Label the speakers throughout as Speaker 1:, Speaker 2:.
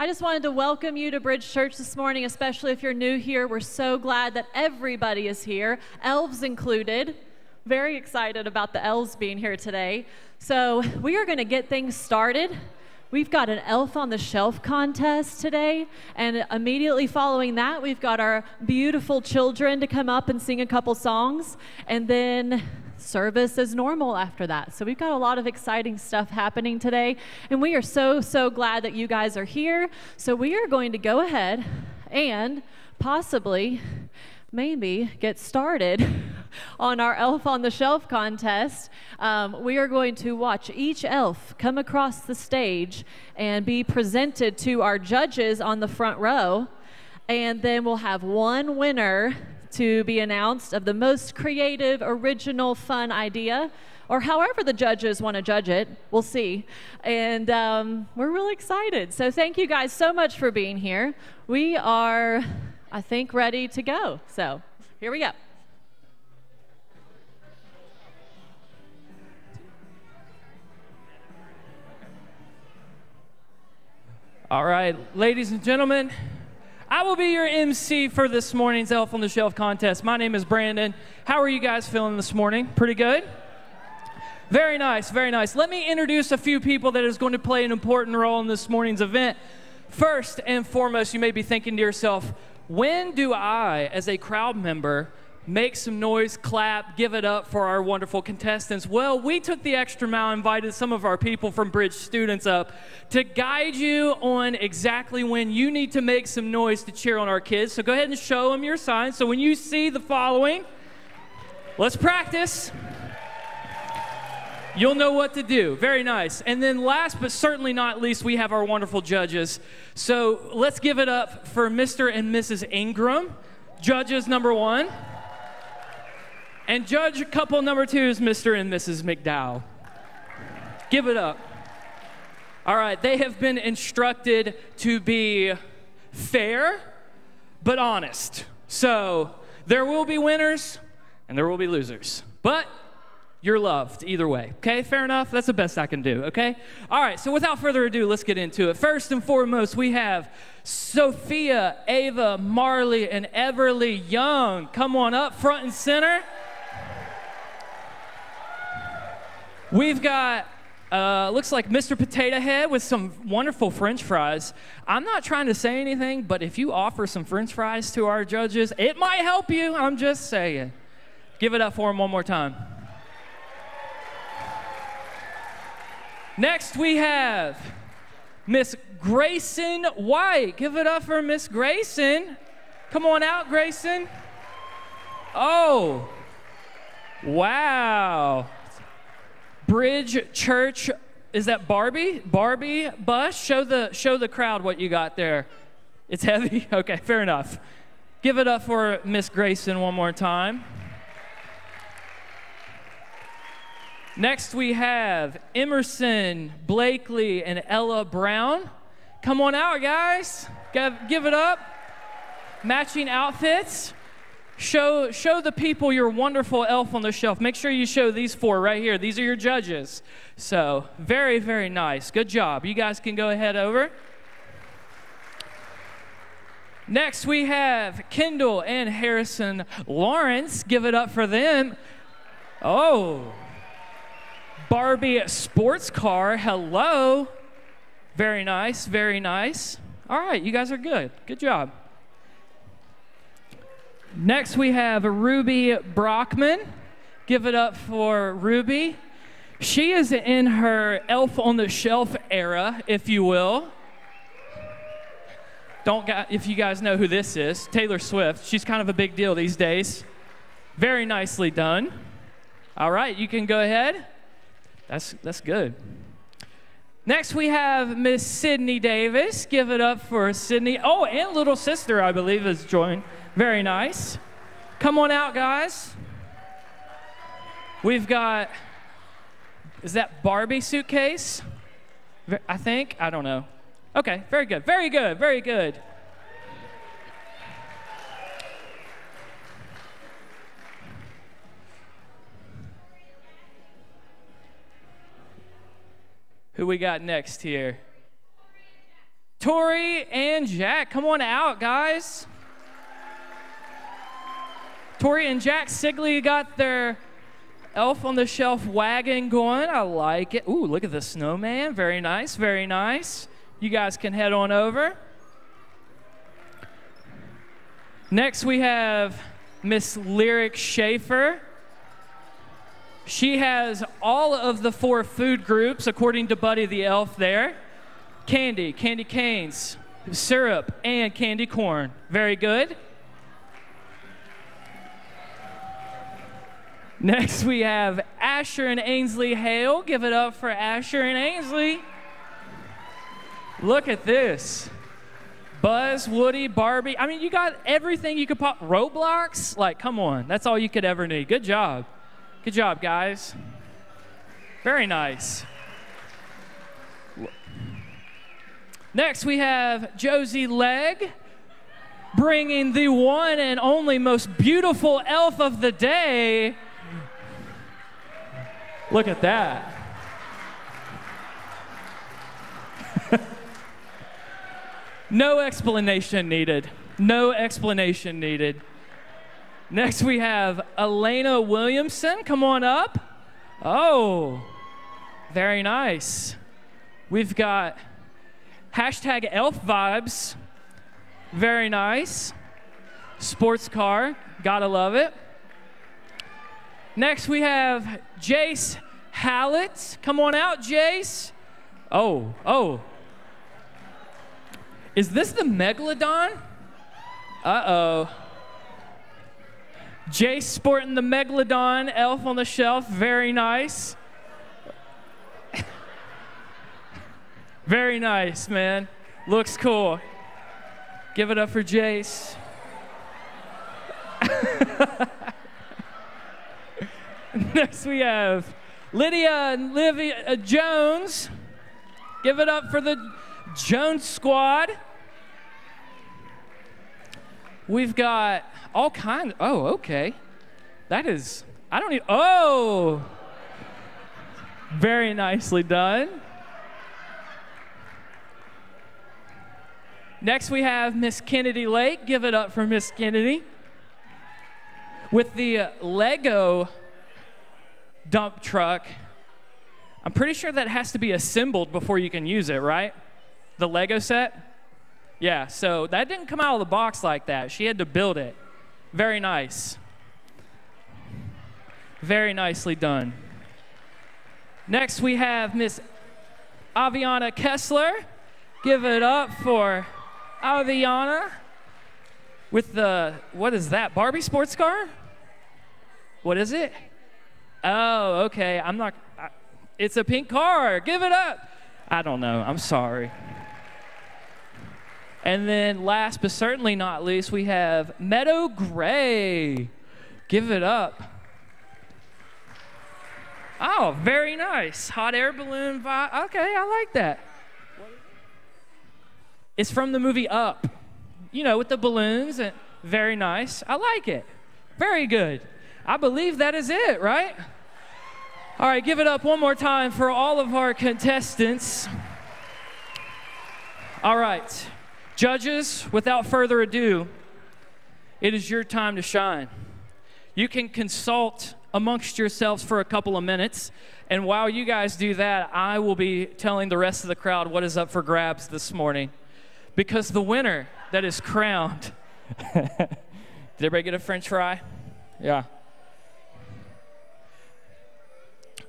Speaker 1: I just wanted to welcome you to Bridge Church this morning, especially if you're new here. We're so glad that everybody is here, elves included. Very excited about the elves being here today. So, we are going to get things started. We've got an Elf on the Shelf contest today, and immediately following that, we've got our beautiful children to come up and sing a couple songs, and then service as normal after that. So we've got a lot of exciting stuff happening today, and we are so, so glad that you guys are here. So we are going to go ahead and possibly, maybe, get started on our Elf on the Shelf contest. Um, we are going to watch each elf come across the stage and be presented to our judges on the front row. And then we'll have one winner to be announced of the most creative, original, fun idea, or however the judges want to judge it. We'll see. And um, we're really excited. So thank you guys so much for being here. We are, I think, ready to go. So here we go.
Speaker 2: All right, ladies and gentlemen, I will be your MC for this morning's Elf on the Shelf contest. My name is Brandon. How are you guys feeling this morning? Pretty good? Very nice, very nice. Let me introduce a few people that is going to play an important role in this morning's event. First and foremost, you may be thinking to yourself, when do I, as a crowd member, make some noise, clap, give it up for our wonderful contestants. Well, we took the extra mile, invited some of our people from Bridge students up to guide you on exactly when you need to make some noise to cheer on our kids. So go ahead and show them your signs. So when you see the following, let's practice. You'll know what to do. Very nice. And then, last but certainly not least, we have our wonderful judges. So let's give it up for Mr. and Mrs. Ingram, judges number one. And judge couple number two is Mr. and Mrs. McDowell. Give it up. All right, they have been instructed to be fair but honest. So there will be winners and there will be losers. But you're loved either way. Okay, fair enough? That's the best I can do, okay? All right, so without further ado, let's get into it. First and foremost, we have Sophia, Ava, Marley, and Everly Young. Come on up front and center. We've got uh, looks like Mr. Potato Head with some wonderful French fries. I'm not trying to say anything, but if you offer some French fries to our judges, it might help you. I'm just saying. Give it up for him one more time. Next, we have Miss Grayson White. Give it up for Miss Grayson. Come on out, Grayson. Oh, wow. Bridge Church. Is that Barbie? Barbie bus? Show the show the crowd what you got there. It's heavy. Okay, fair enough. Give it up for Miss Grayson one more time. Next we have Emerson, Blakely, and Ella Brown. Come on out, guys. Give give it up. Matching outfits. Show, show the people your wonderful elf on the shelf. Make sure you show these four right here. These are your judges. So, very, very nice. Good job. You guys can go ahead over. Next, we have Kendall and Harrison Lawrence. Give it up for them. Oh, Barbie sports car. Hello. Very nice, very nice. All right, you guys are good. Good job. Next, we have Ruby Brockman. Give it up for Ruby. She is in her Elf on the Shelf era, if you will. Don't if you guys know who this is, Taylor Swift. She's kind of a big deal these days. Very nicely done. All right, you can go ahead. That's that's good. Next, we have Miss Sydney Davis. Give it up for Sydney. Oh, and little sister, I believe, has joined. Very nice. Come on out, guys. We've got, is that Barbie suitcase? I think. I don't know. Okay, very good. Very good. Very good. Who we got next here? Tori and Jack, come on out, guys. Tori and Jack Sigley got their elf on the shelf wagon going. I like it. Ooh, look at the snowman. Very nice, very nice. You guys can head on over. Next, we have Miss Lyric Schaefer. She has all of the four food groups, according to Buddy the Elf there candy, candy canes, syrup, and candy corn. Very good. Next, we have Asher and Ainsley Hale. Give it up for Asher and Ainsley. Look at this. Buzz, Woody, Barbie. I mean, you got everything you could pop. Roblox? Like, come on. That's all you could ever need. Good job. Good job, guys. Very nice. Next, we have Josie Legg bringing the one and only most beautiful elf of the day. Look at that. no explanation needed. No explanation needed. Next, we have Elena Williamson. Come on up. Oh, very nice. We've got hashtag elf vibes. Very nice. Sports car. Gotta love it. Next, we have Jace Hallett. Come on out, Jace. Oh, oh. Is this the Megalodon? Uh oh. Jace sporting the Megalodon, elf on the shelf. Very nice. Very nice, man. Looks cool. Give it up for Jace. Next, we have Lydia and Livia uh, Jones. Give it up for the Jones squad. We've got all kinds. Oh, okay. That is, I don't need, oh, very nicely done. Next, we have Miss Kennedy Lake. Give it up for Miss Kennedy. With the uh, Lego dump truck, I'm pretty sure that has to be assembled before you can use it, right? The Lego set? Yeah, so that didn't come out of the box like that. She had to build it. Very nice. Very nicely done. Next, we have Miss Aviana Kessler. Give it up for Aviana with the, what is that, Barbie sports car? What is it? Oh, okay. I'm not, I, it's a pink car. Give it up. I don't know. I'm sorry. And then last but certainly not least, we have Meadow Gray. Give it up. Oh, very nice. Hot air balloon vibe. Okay, I like that. It's from the movie Up. You know, with the balloons and very nice. I like it. Very good. I believe that is it, right? All right, give it up one more time for all of our contestants. All right. Judges, without further ado, it is your time to shine. You can consult amongst yourselves for a couple of minutes. And while you guys do that, I will be telling the rest of the crowd what is up for grabs this morning. Because the winner that is crowned. Did everybody get a french fry? Yeah.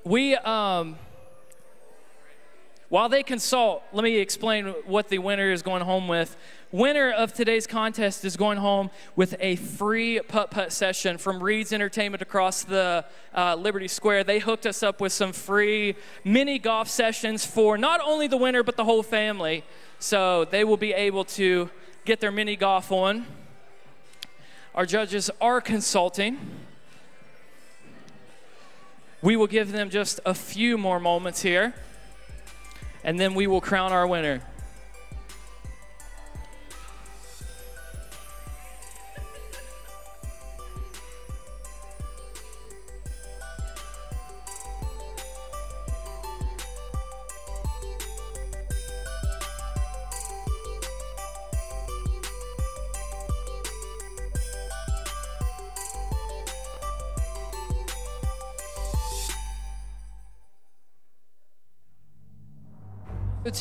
Speaker 2: We, um, while they consult, let me explain what the winner is going home with. Winner of today's contest is going home with a free putt putt session from Reed's Entertainment across the uh, Liberty Square. They hooked us up with some free mini golf sessions for not only the winner but the whole family. So they will be able to get their mini golf on. Our judges are consulting. We will give them just a few more moments here and then we will crown our winner.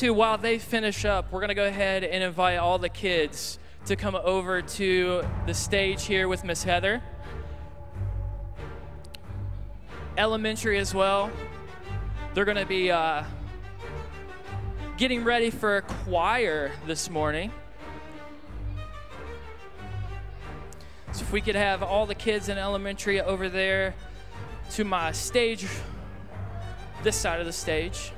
Speaker 2: To while they finish up, we're going to go ahead and invite all the kids to come over to the stage here with Miss Heather. Elementary as well. They're going to be uh, getting ready for a choir this morning. So if we could have all the kids in elementary over there to my stage, this side of the stage.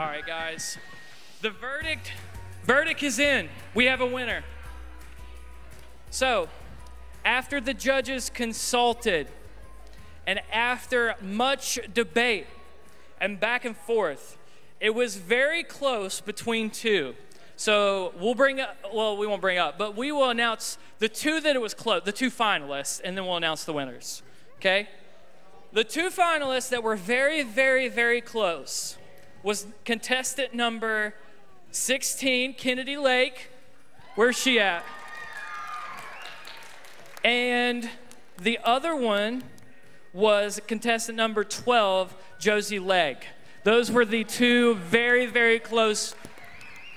Speaker 2: All right, guys. The verdict verdict is in. We have a winner. So, after the judges consulted and after much debate and back and forth, it was very close between two. So we'll bring up, well, we won't bring up, but we will announce the two that it was close, the two finalists, and then we'll announce the winners. Okay? The two finalists that were very, very, very close was contestant number 16, Kennedy Lake. Where's she at? And the other one was contestant number 12, Josie Legg. Those were the two very, very close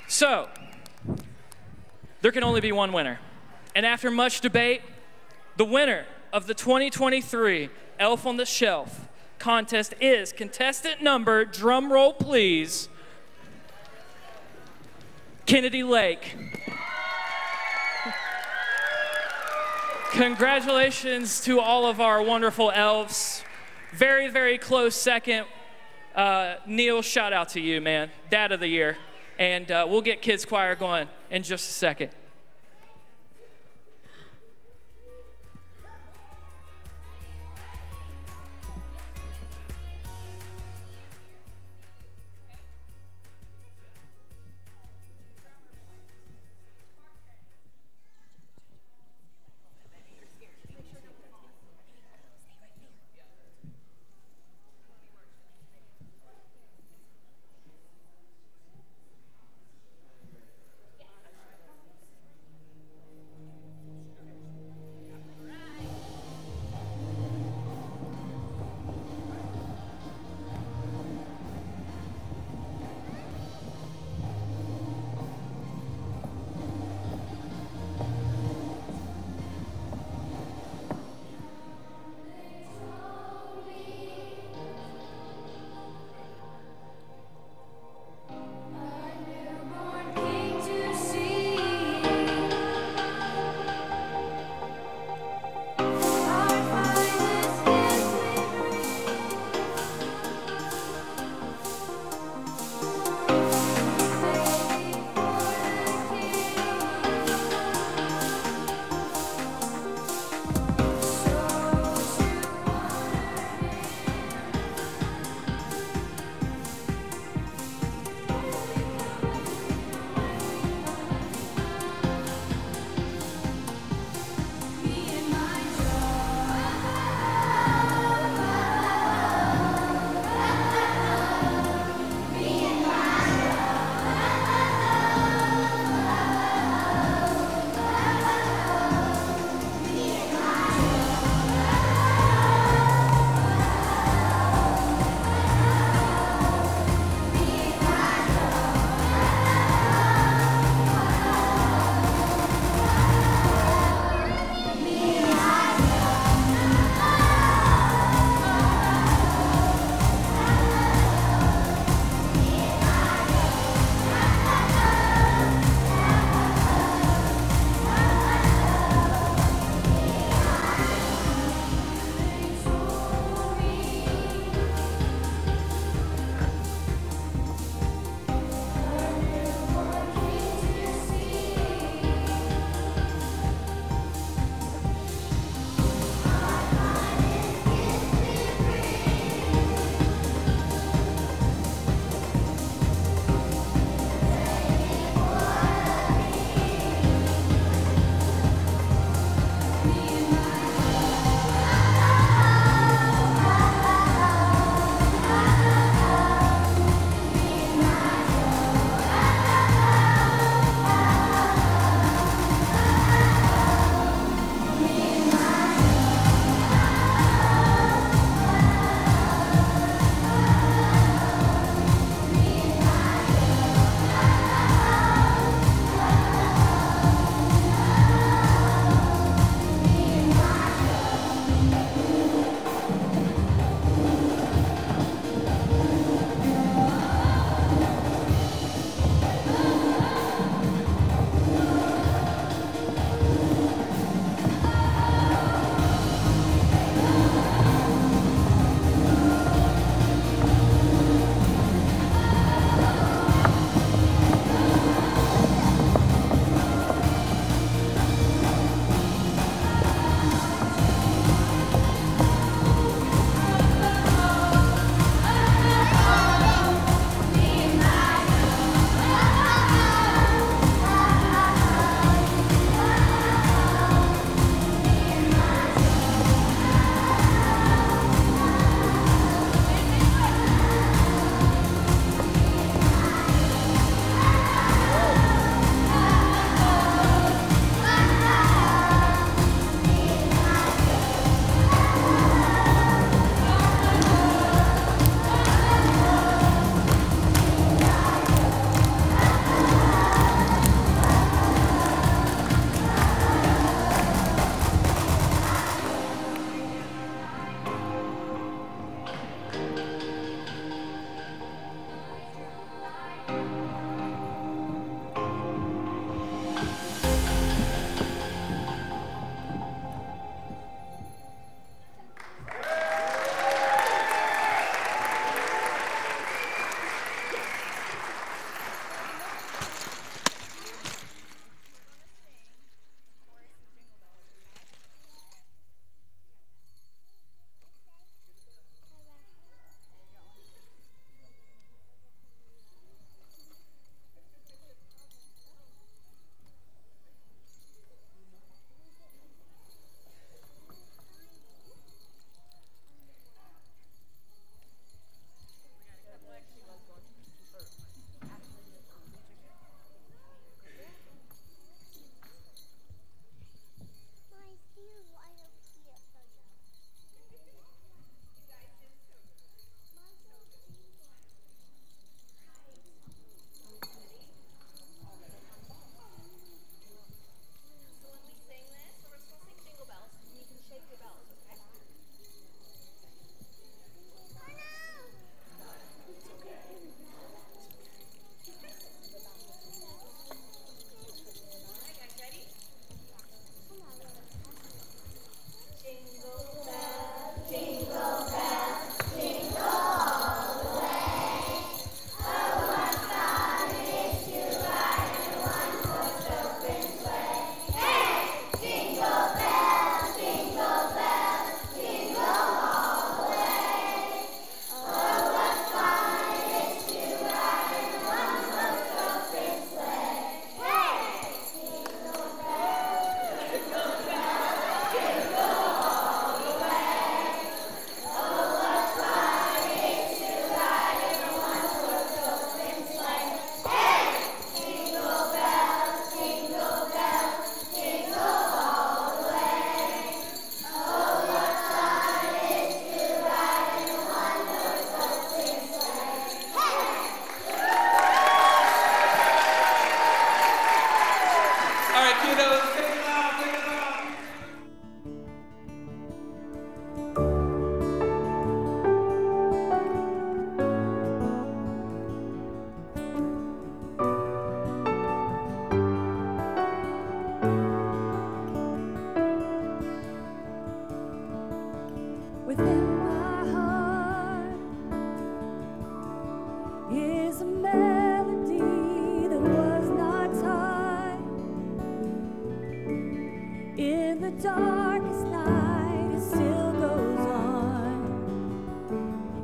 Speaker 2: So, there can only be one winner. And after much debate, the winner of the 2023 Elf on the Shelf contest is contestant number, drum roll please, Kennedy Lake. Congratulations to all of our wonderful elves. Very, very close second. Uh, Neil, shout out to you, man. Dad of the year. And uh, we'll get Kids Choir going in just a second.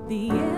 Speaker 3: The anthem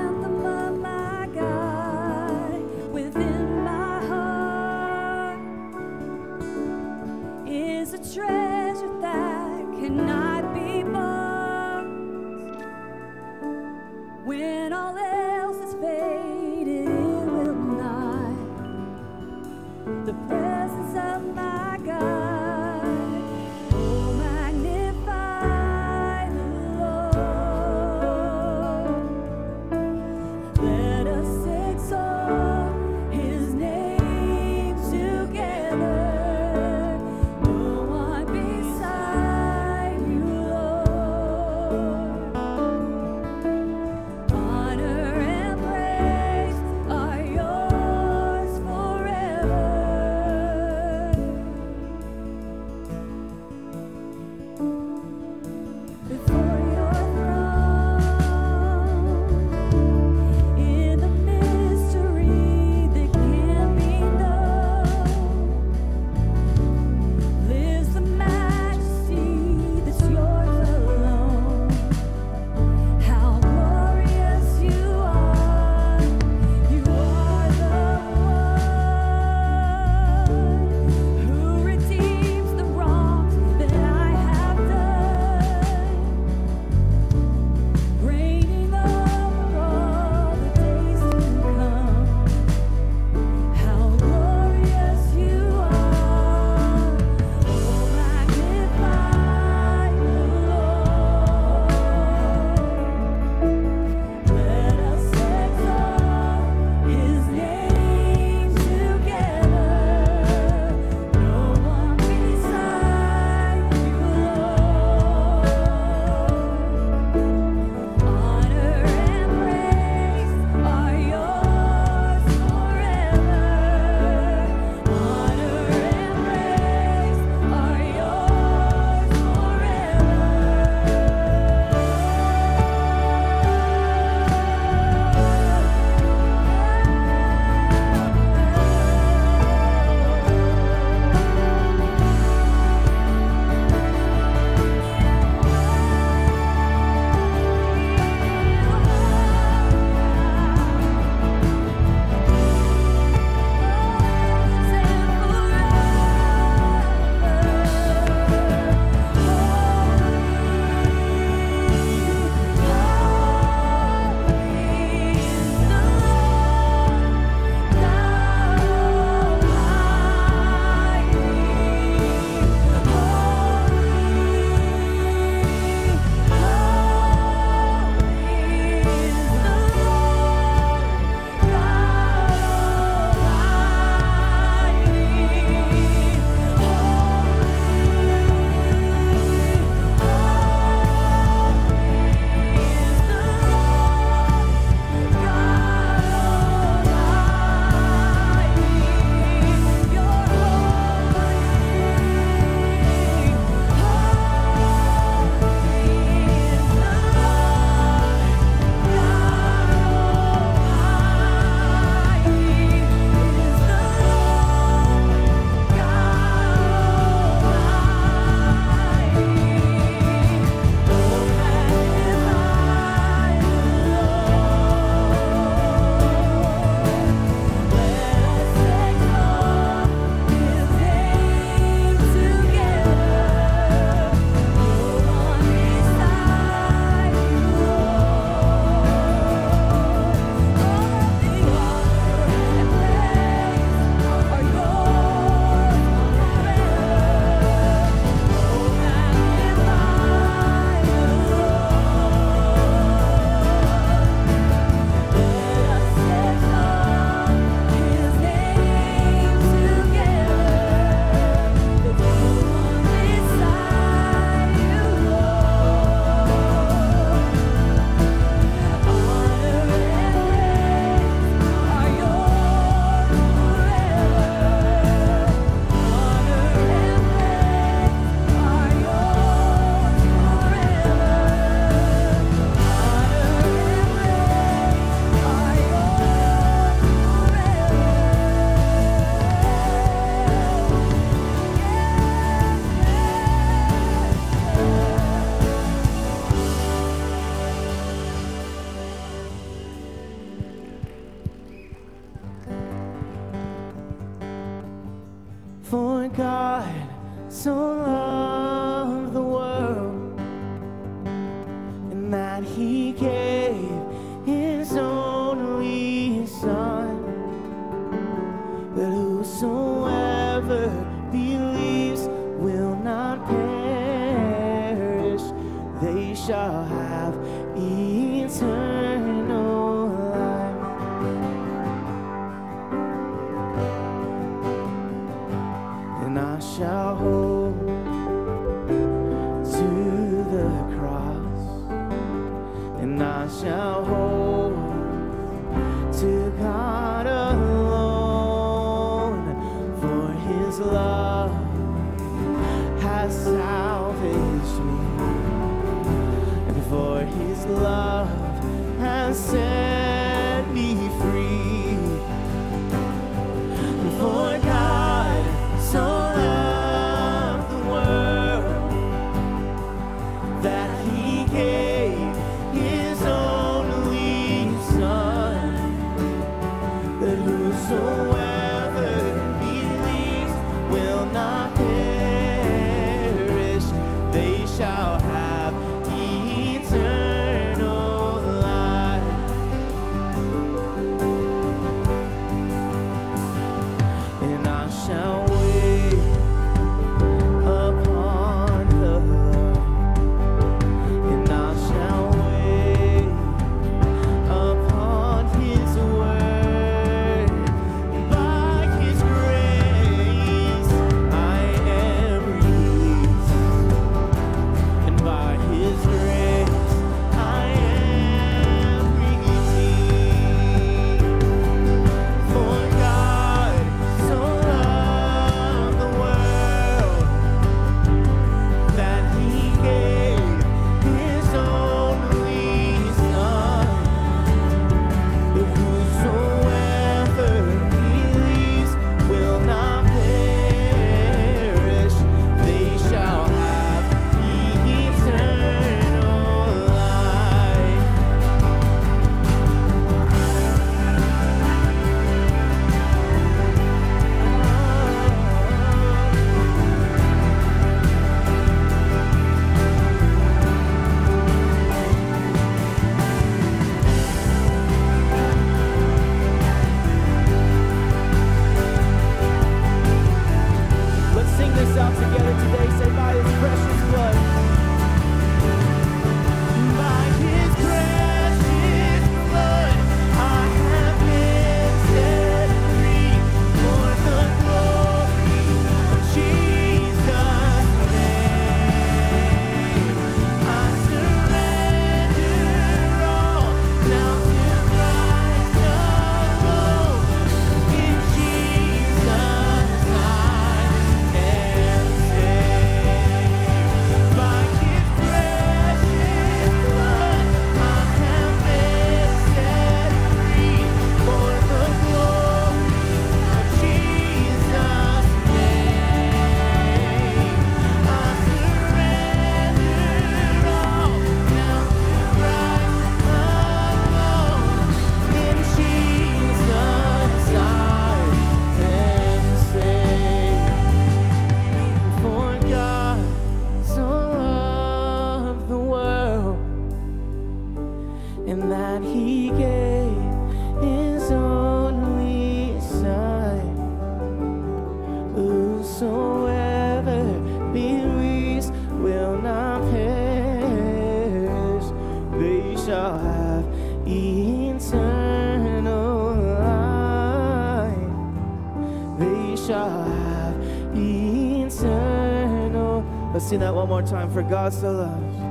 Speaker 4: sing that one more time. For God so loved,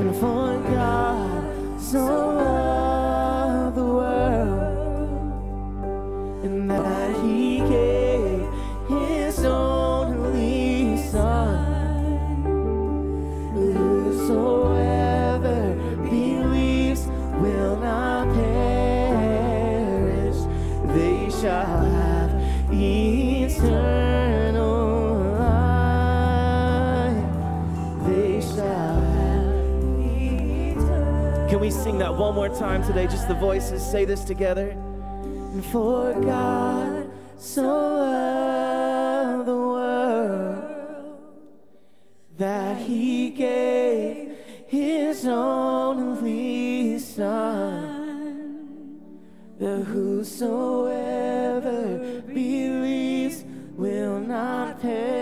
Speaker 4: and for God so loved the world, and that He gave. sing that one more time today, just the voices. Say this together. And for God so loved the world that he gave his only son, that whosoever believes will not perish.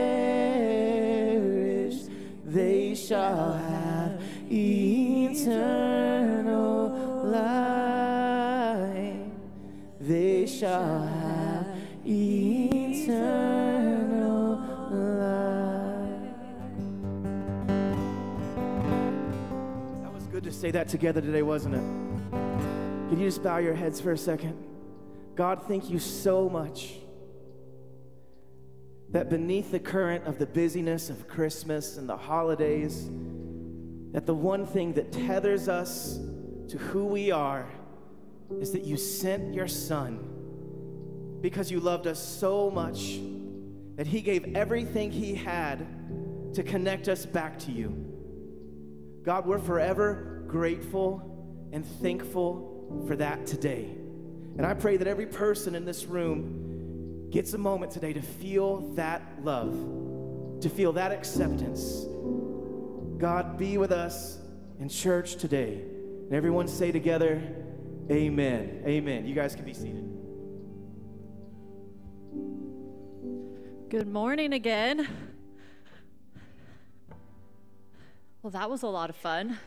Speaker 4: Say that together today, wasn't it? Could you just bow your heads for a second? God, thank you so much that beneath the current of the busyness of Christmas and the holidays, that the one thing that tethers us to who we are is that you sent your son because you loved us so much that he gave everything he had to connect us back to you. God, we're forever grateful and thankful for that today. And I pray that every person in this room gets a moment today to feel that love, to feel that acceptance. God, be with us in church today. And everyone say together, Amen. Amen. You guys can be seated.
Speaker 1: Good morning again. Well, that was a lot of fun.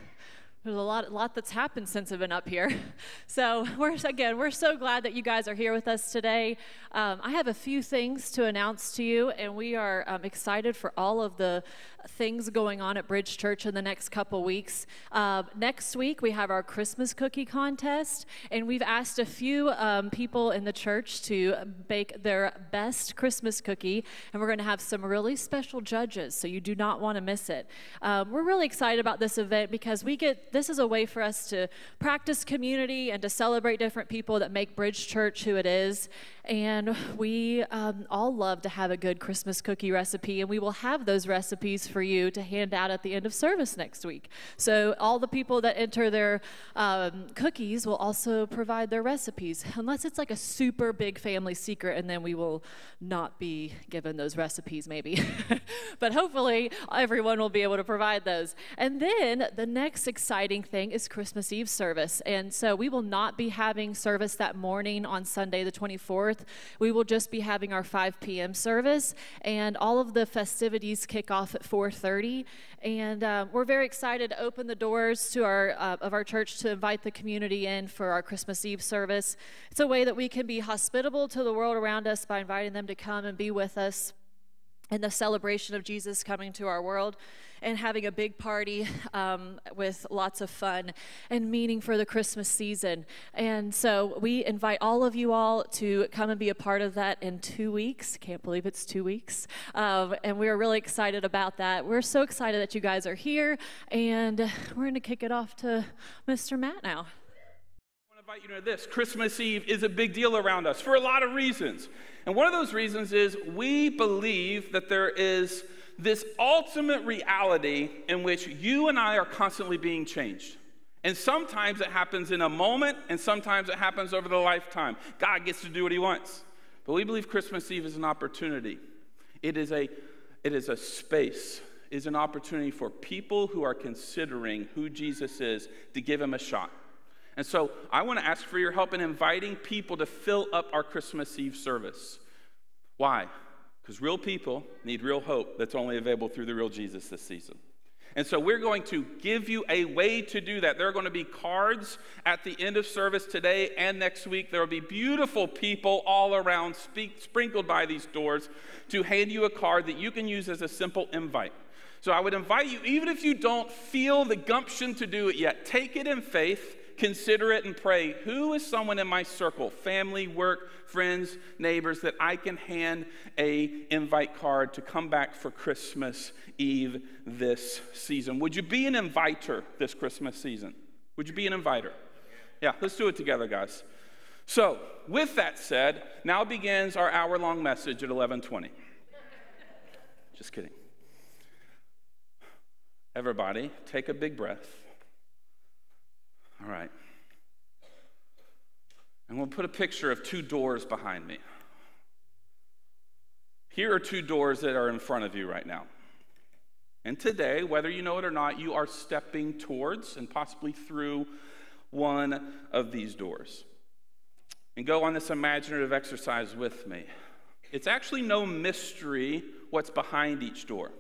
Speaker 1: There's a lot, a lot that's happened since I've been up here. So we're again, we're so glad that you guys are here with us today. Um, I have a few things to announce to you, and we are um, excited for all of the things going on at Bridge Church in the next couple weeks. Uh, next week we have our Christmas cookie contest, and we've asked a few um, people in the church to bake their best Christmas cookie, and we're going to have some really special judges, so you do not want to miss it. Um, we're really excited about this event because we get this is a way for us to practice community and to celebrate different people that make Bridge Church who it is. And we um, all love to have a good Christmas cookie recipe, and we will have those recipes for you to hand out at the end of service next week. So, all the people that enter their um, cookies will also provide their recipes, unless it's like a super big family secret, and then we will not be given those recipes, maybe. but hopefully, everyone will be able to provide those. And then the next exciting thing is Christmas Eve service. And so, we will not be having service that morning on Sunday, the 24th. We will just be having our 5 p.m. service, and all of the festivities kick off at 4:30. And um, we're very excited to open the doors to our uh, of our church to invite the community in for our Christmas Eve service. It's a way that we can be hospitable to the world around us by inviting them to come and be with us in the celebration of Jesus coming to our world and having a big party um, with lots of fun and meaning for the Christmas season. And so we invite all of you all to come and be a part of that in two weeks. Can't believe it's two weeks. Um, and we're really excited about that. We're so excited that you guys are here, and we're going to kick it off to Mr. Matt now I want to
Speaker 5: invite you to this Christmas Eve is a big deal around us for a lot of reasons. And one of those reasons is we believe that there is this ultimate reality in which you and I are constantly being changed. And sometimes it happens in a moment, and sometimes it happens over the lifetime. God gets to do what he wants. But we believe Christmas Eve is an opportunity. It is a, it is a space, it is an opportunity for people who are considering who Jesus is to give him a shot. And so I want to ask for your help in inviting people to fill up our Christmas Eve service. Why? Because real people need real hope that's only available through the real Jesus this season. And so we're going to give you a way to do that. There are going to be cards at the end of service today and next week. There will be beautiful people all around, speak, sprinkled by these doors, to hand you a card that you can use as a simple invite. So I would invite you, even if you don't feel the gumption to do it yet, take it in faith consider it and pray who is someone in my circle family work friends neighbors that i can hand a invite card to come back for christmas eve this season? Would you be an inviter this christmas season? Would you be an inviter? Yeah let's do it together guys. So with that said now begins our hour long message at 1120 just kidding. Everybody take a big breath all right. And we'll put a picture of two doors behind me. Here are two doors that are in front of you right now. And today, whether you know it or not, you are stepping towards and possibly through one of these doors. And go on this imaginative exercise with me. It's actually no mystery what's behind each door.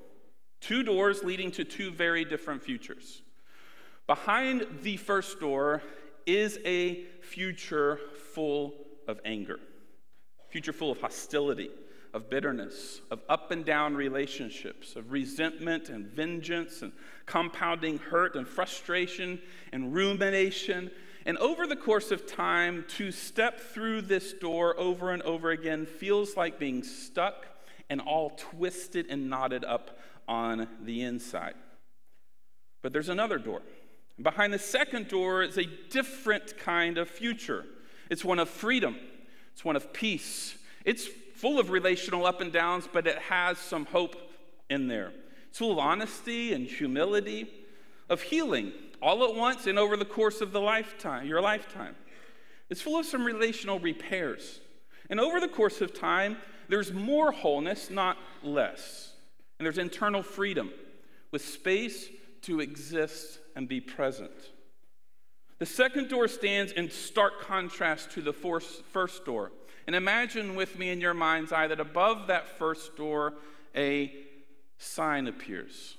Speaker 5: Two doors leading to two very different futures. Behind the first door is a future full of anger, future full of hostility, of bitterness, of up and down relationships, of resentment and vengeance and compounding hurt and frustration and rumination. And over the course of time, to step through this door over and over again feels like being stuck and all twisted and knotted up on the inside. But there's another door. Behind the second door is a different kind of future. It's one of freedom, it's one of peace. It's full of relational up and downs, but it has some hope in there. It's full of honesty and humility, of healing all at once and over the course of the lifetime, your lifetime. It's full of some relational repairs. And over the course of time, there's more wholeness, not less. And there's internal freedom with space to exist and be present. The second door stands in stark contrast to the first door. And imagine with me in your mind's eye that above that first door, a sign appears.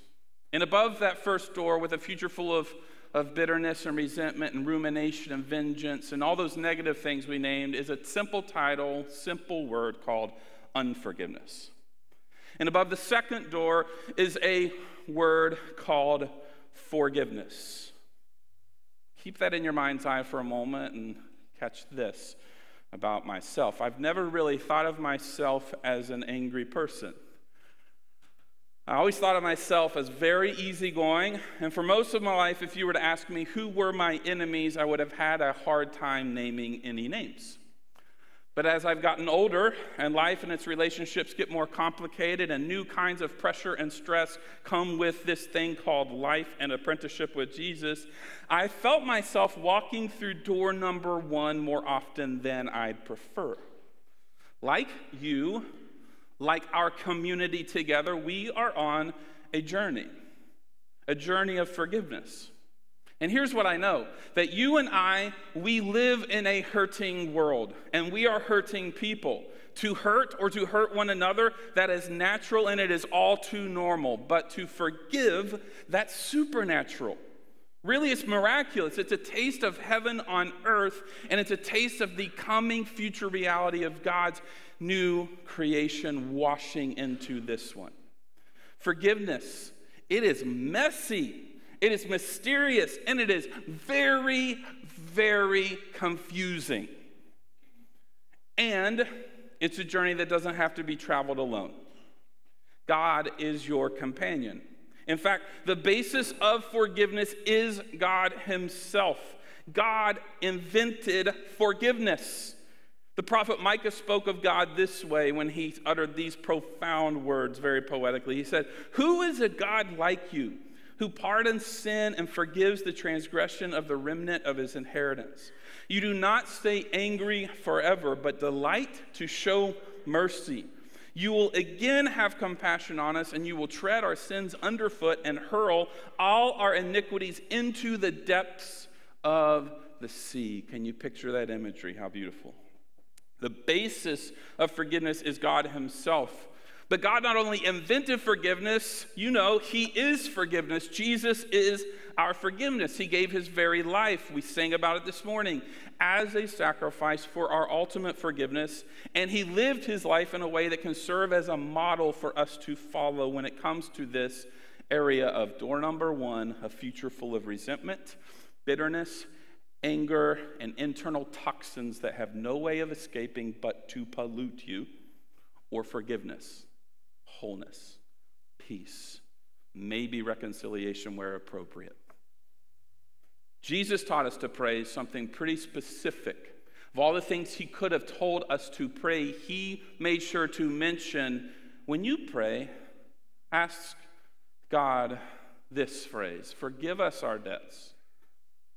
Speaker 5: And above that first door, with a future full of, of bitterness and resentment and rumination and vengeance and all those negative things we named, is a simple title, simple word called unforgiveness. And above the second door is a word called forgiveness. Keep that in your mind's eye for a moment and catch this about myself. I've never really thought of myself as an angry person. I always thought of myself as very easygoing, and for most of my life, if you were to ask me who were my enemies, I would have had a hard time naming any names. But as I've gotten older and life and its relationships get more complicated and new kinds of pressure and stress come with this thing called life and apprenticeship with Jesus, I felt myself walking through door number one more often than I'd prefer. Like you, like our community together, we are on a journey, a journey of forgiveness. And here's what I know that you and I, we live in a hurting world, and we are hurting people. To hurt or to hurt one another, that is natural and it is all too normal. But to forgive, that's supernatural. Really, it's miraculous. It's a taste of heaven on earth, and it's a taste of the coming future reality of God's new creation washing into this one. Forgiveness, it is messy. It is mysterious and it is very, very confusing. And it's a journey that doesn't have to be traveled alone. God is your companion. In fact, the basis of forgiveness is God Himself. God invented forgiveness. The prophet Micah spoke of God this way when he uttered these profound words very poetically. He said, Who is a God like you? Who pardons sin and forgives the transgression of the remnant of his inheritance. You do not stay angry forever, but delight to show mercy. You will again have compassion on us, and you will tread our sins underfoot and hurl all our iniquities into the depths of the sea. Can you picture that imagery? How beautiful. The basis of forgiveness is God Himself. But God not only invented forgiveness, you know, He is forgiveness. Jesus is our forgiveness. He gave His very life. We sang about it this morning as a sacrifice for our ultimate forgiveness. And He lived His life in a way that can serve as a model for us to follow when it comes to this area of door number one a future full of resentment, bitterness, anger, and internal toxins that have no way of escaping but to pollute you, or forgiveness wholeness, peace, maybe reconciliation where appropriate. Jesus taught us to pray something pretty specific. Of all the things he could have told us to pray, he made sure to mention when you pray, ask God this phrase Forgive us our debts.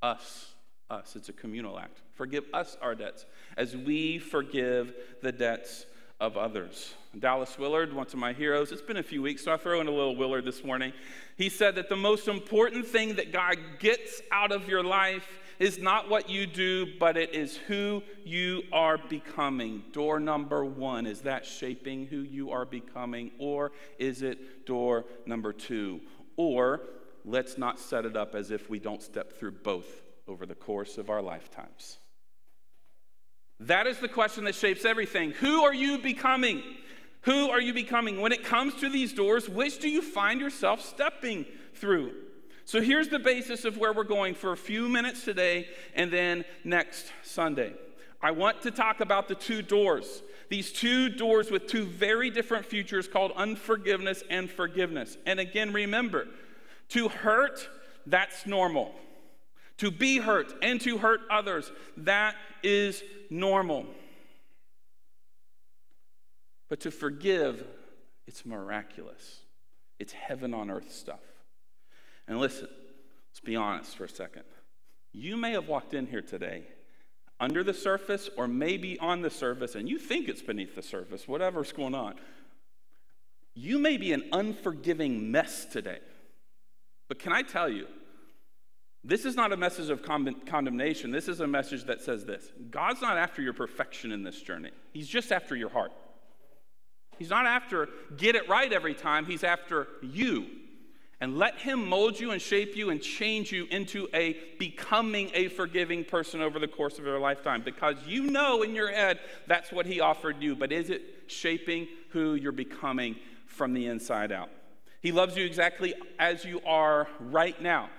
Speaker 5: Us, us. It's a communal act. Forgive us our debts as we forgive the debts of others. Dallas Willard, one of my heroes, it's been a few weeks, so I throw in a little Willard this morning. He said that the most important thing that God gets out of your life is not what you do, but it is who you are becoming. Door number one is that shaping who you are becoming, or is it door number two? Or let's not set it up as if we don't step through both over the course of our lifetimes. That is the question that shapes everything. Who are you becoming? Who are you becoming? When it comes to these doors, which do you find yourself stepping through? So here's the basis of where we're going for a few minutes today and then next Sunday. I want to talk about the two doors. These two doors with two very different futures called unforgiveness and forgiveness. And again, remember, to hurt, that's normal. To be hurt and to hurt others, that is normal. But to forgive, it's miraculous. It's heaven on earth stuff. And listen, let's be honest for a second. You may have walked in here today under the surface or maybe on the surface, and you think it's beneath the surface, whatever's going on. You may be an unforgiving mess today. But can I tell you, this is not a message of condemnation. This is a message that says this God's not after your perfection in this journey, He's just after your heart. He's not after get it right every time, He's after you and let Him mold you and shape you and change you into a becoming a forgiving person over the course of your lifetime. Because you know in your head that's what He offered you, but is it shaping who you're becoming from the inside out? He loves you exactly as you are right now.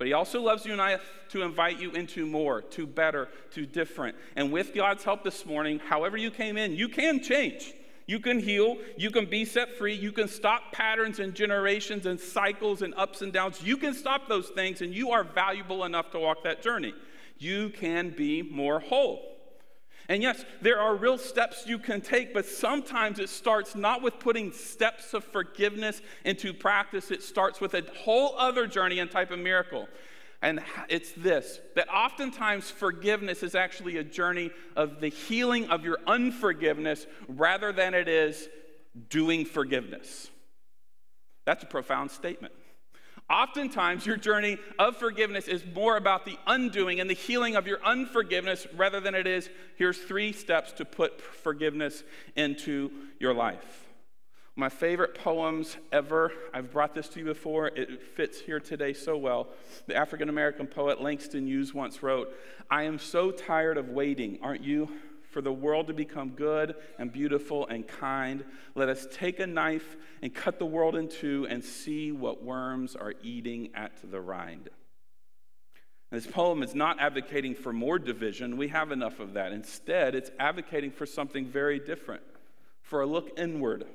Speaker 5: But he also loves you and I to invite you into more, to better, to different. And with God's help this morning, however you came in, you can change. You can heal. You can be set free. You can stop patterns and generations and cycles and ups and downs. You can stop those things, and you are valuable enough to walk that journey. You can be more whole. And yes, there are real steps you can take, but sometimes it starts not with putting steps of forgiveness into practice, it starts with a whole other journey and type of miracle. And it's this that oftentimes forgiveness is actually a journey of the healing of your unforgiveness rather than it is doing forgiveness. That's a profound statement. Oftentimes, your journey of forgiveness is more about the undoing and the healing of your unforgiveness rather than it is here's three steps to put forgiveness into your life. My favorite poems ever, I've brought this to you before, it fits here today so well. The African American poet Langston Hughes once wrote, I am so tired of waiting, aren't you? For the world to become good and beautiful and kind, let us take a knife and cut the world in two and see what worms are eating at the rind. this poem is not advocating for more division. We have enough of that. Instead, it's advocating for something very different for a look inward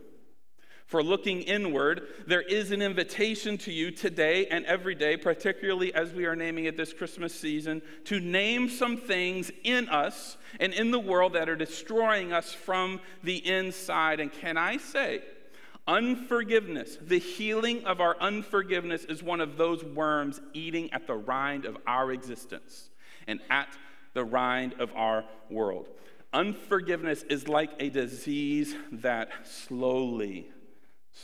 Speaker 5: for looking inward, there is an invitation to you today and every day, particularly as we are naming it this Christmas season, to name some things in us and in the world that are destroying us from the inside. And can I say, unforgiveness, the healing of our unforgiveness, is one of those worms eating at the rind of our existence and at the rind of our world. Unforgiveness is like a disease that slowly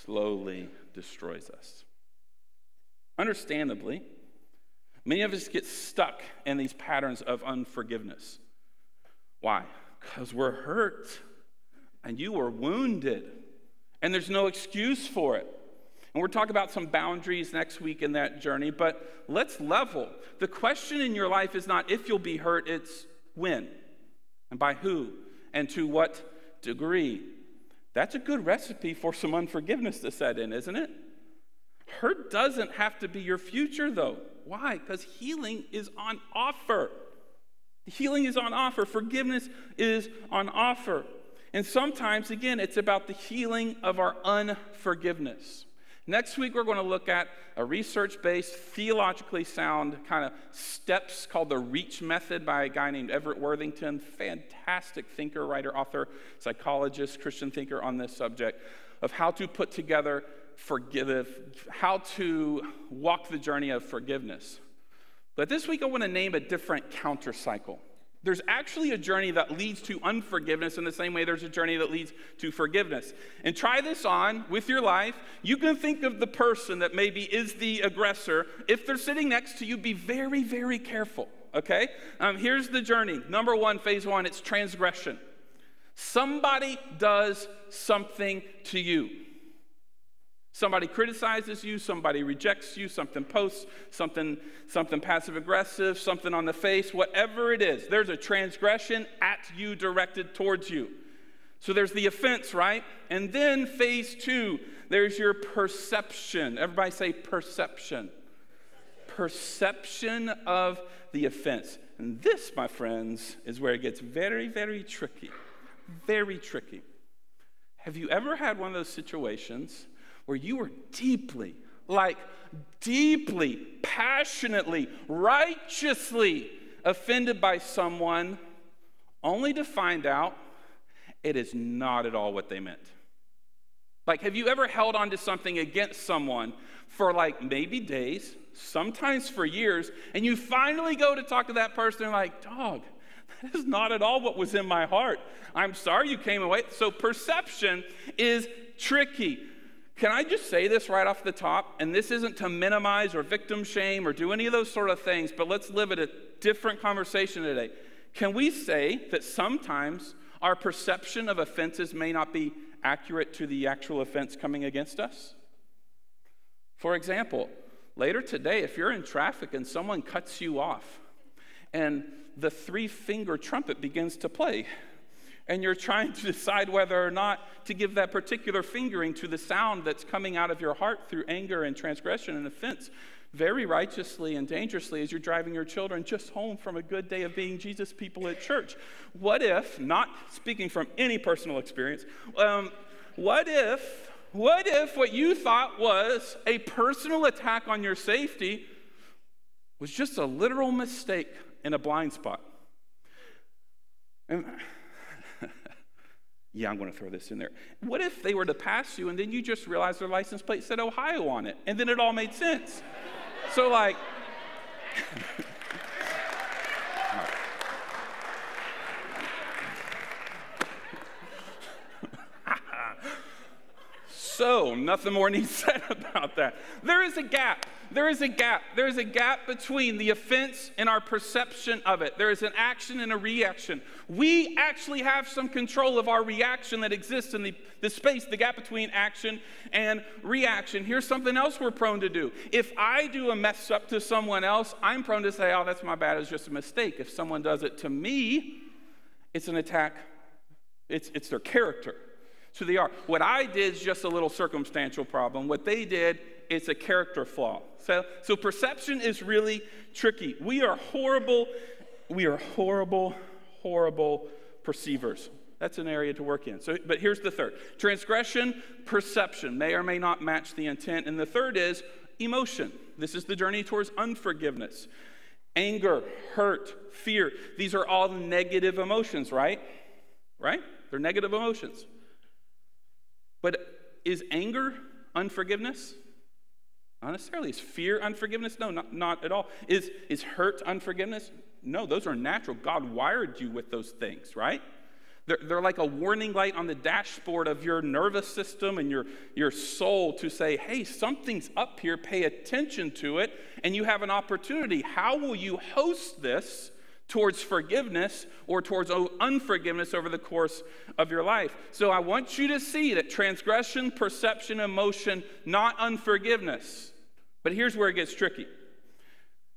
Speaker 5: slowly destroys us. Understandably, many of us get stuck in these patterns of unforgiveness. Why? Because we're hurt and you were wounded, and there's no excuse for it. And we're talking about some boundaries next week in that journey, but let's level. The question in your life is not if you'll be hurt, it's when and by who and to what degree. That's a good recipe for some unforgiveness to set in, isn't it? Hurt doesn't have to be your future, though. Why? Because healing is on offer. Healing is on offer. Forgiveness is on offer. And sometimes, again, it's about the healing of our unforgiveness. Next week, we're going to look at a research based, theologically sound kind of steps called the REACH method by a guy named Everett Worthington. Fantastic thinker, writer, author, psychologist, Christian thinker on this subject of how to put together forgive, how to walk the journey of forgiveness. But this week, I want to name a different counter cycle. There's actually a journey that leads to unforgiveness in the same way there's a journey that leads to forgiveness. And try this on with your life. You can think of the person that maybe is the aggressor. If they're sitting next to you, be very, very careful, okay? Um, here's the journey. Number one, phase one, it's transgression. Somebody does something to you. Somebody criticizes you, somebody rejects you, something posts, something, something passive aggressive, something on the face, whatever it is, there's a transgression at you directed towards you. So there's the offense, right? And then phase two, there's your perception. Everybody say perception. Perception of the offense. And this, my friends, is where it gets very, very tricky. Very tricky. Have you ever had one of those situations where you were deeply, like deeply, passionately, righteously offended by someone, only to find out it is not at all what they meant? Like, have you ever held on to something against someone for like maybe days, sometimes for years, and you finally go to talk to that person and like, dog, that is not at all what was in my heart. I'm sorry you came away. So perception is tricky. Can I just say this right off the top? And this isn't to minimize or victim shame or do any of those sort of things, but let's live at a different conversation today. Can we say that sometimes our perception of offenses may not be accurate to the actual offense coming against us? For example, later today, if you're in traffic and someone cuts you off and the three finger trumpet begins to play, and you're trying to decide whether or not to give that particular fingering to the sound that's coming out of your heart through anger and transgression and offense, very righteously and dangerously as you're driving your children just home from a good day of being Jesus people at church. What if, not speaking from any personal experience, um, what if, what if what you thought was a personal attack on your safety was just a literal mistake in a blind spot? And, yeah, I'm going to throw this in there. What if they were to pass you and then you just realized their license plate said Ohio on it and then it all made sense? So, like, so nothing more needs said about that. There is a gap. There is a gap. There is a gap between the offense and our perception of it. There is an action and a reaction. We actually have some control of our reaction that exists in the, the space, the gap between action and reaction. Here's something else we're prone to do. If I do a mess up to someone else, I'm prone to say, oh, that's my bad, it's just a mistake. If someone does it to me, it's an attack, it's, it's their character. So they are. What I did is just a little circumstantial problem. What they did, it's a character flaw. So, so perception is really tricky. We are horrible, we are horrible, horrible perceivers. That's an area to work in. So, but here's the third transgression, perception may or may not match the intent. And the third is emotion. This is the journey towards unforgiveness. Anger, hurt, fear. These are all negative emotions, right? Right? They're negative emotions. But is anger unforgiveness? Not necessarily. Is fear unforgiveness? No, not, not at all. Is, is hurt unforgiveness? No, those are natural. God wired you with those things, right? They're, they're like a warning light on the dashboard of your nervous system and your, your soul to say, hey, something's up here, pay attention to it, and you have an opportunity. How will you host this towards forgiveness or towards unforgiveness over the course of your life. So I want you to see that transgression, perception, emotion, not unforgiveness. But here's where it gets tricky.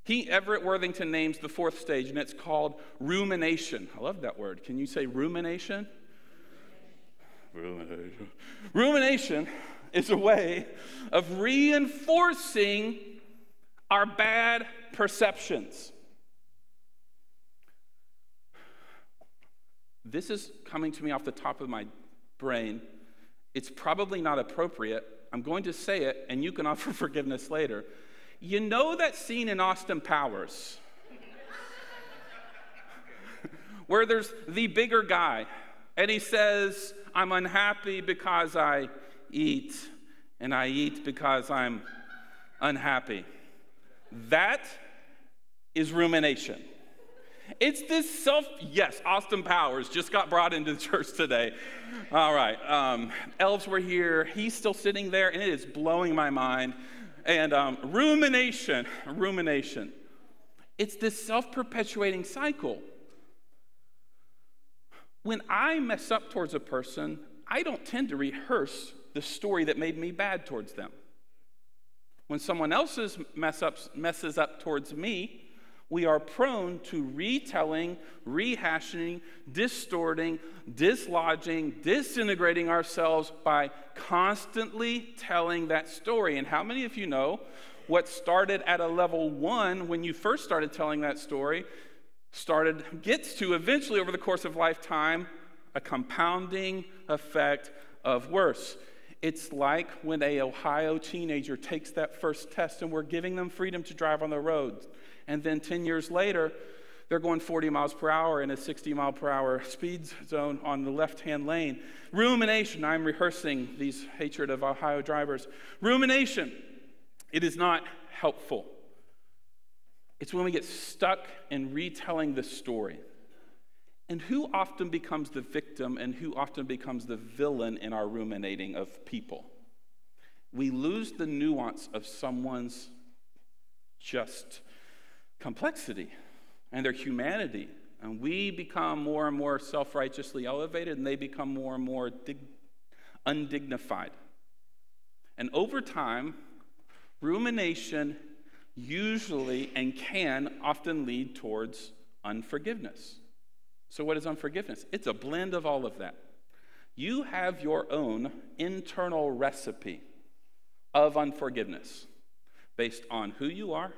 Speaker 5: He, Everett Worthington, names the fourth stage, and it's called rumination. I love that word. Can you say rumination? Rumination. Rumination is a way of reinforcing our bad perceptions. This is coming to me off the top of my brain. It's probably not appropriate. I'm going to say it, and you can offer forgiveness later. You know that scene in Austin Powers where there's the bigger guy, and he says, I'm unhappy because I eat, and I eat because I'm unhappy. That is rumination. It's this self, yes, Austin Powers just got brought into the church today. All right, um, elves were here. He's still sitting there, and it is blowing my mind. And um, rumination, rumination. It's this self perpetuating cycle. When I mess up towards a person, I don't tend to rehearse the story that made me bad towards them. When someone else's messes up towards me, we are prone to retelling, rehashing, distorting, dislodging, disintegrating ourselves by constantly telling that story. And how many of you know what started at a level one when you first started telling that story started gets to eventually over the course of lifetime a compounding effect of worse. It's like when a Ohio teenager takes that first test and we're giving them freedom to drive on the roads. And then 10 years later, they're going 40 miles per hour in a 60 mile per hour speed zone on the left hand lane. Rumination, I'm rehearsing these hatred of Ohio drivers. Rumination, it is not helpful. It's when we get stuck in retelling the story. And who often becomes the victim and who often becomes the villain in our ruminating of people? We lose the nuance of someone's just complexity and their humanity. And we become more and more self righteously elevated, and they become more and more dig- undignified. And over time, rumination usually and can often lead towards unforgiveness. So, what is unforgiveness? It's a blend of all of that. You have your own internal recipe of unforgiveness based on who you are,